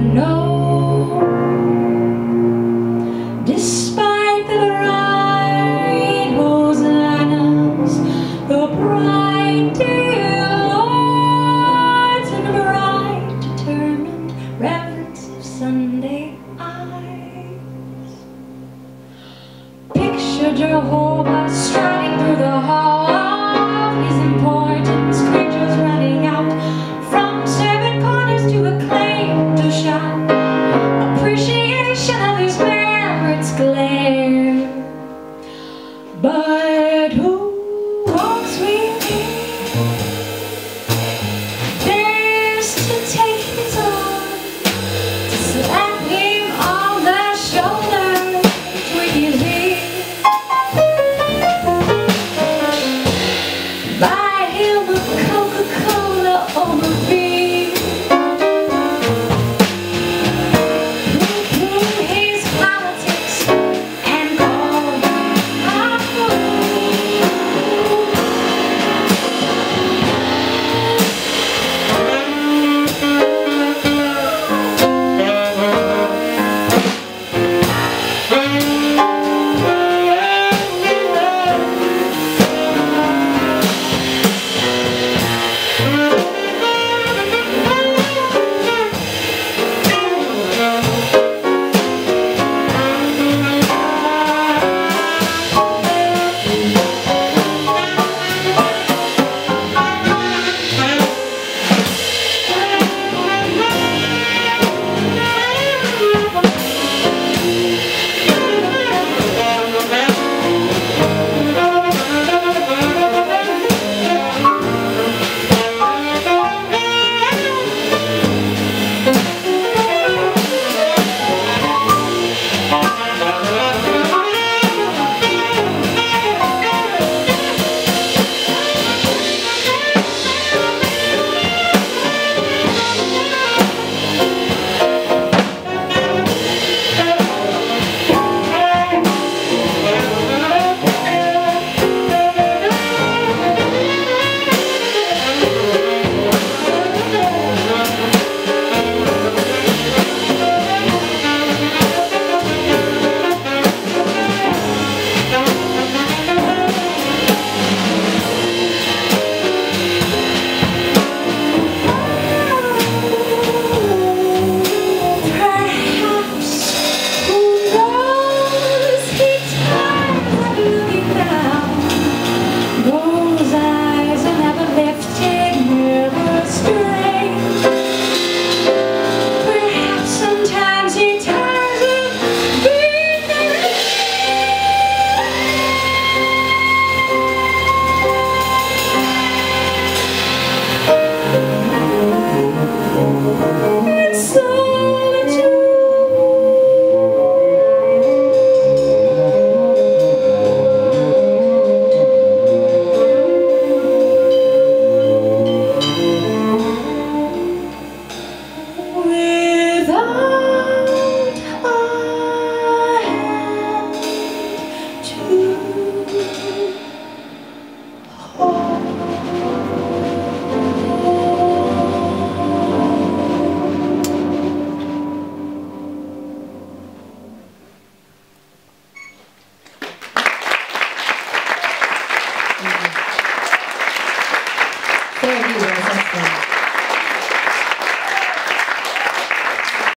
no Despite the bright hosannas The bright dear lords And bright determined reverence of Sunday eyes. Picture Jehovah striding through the heart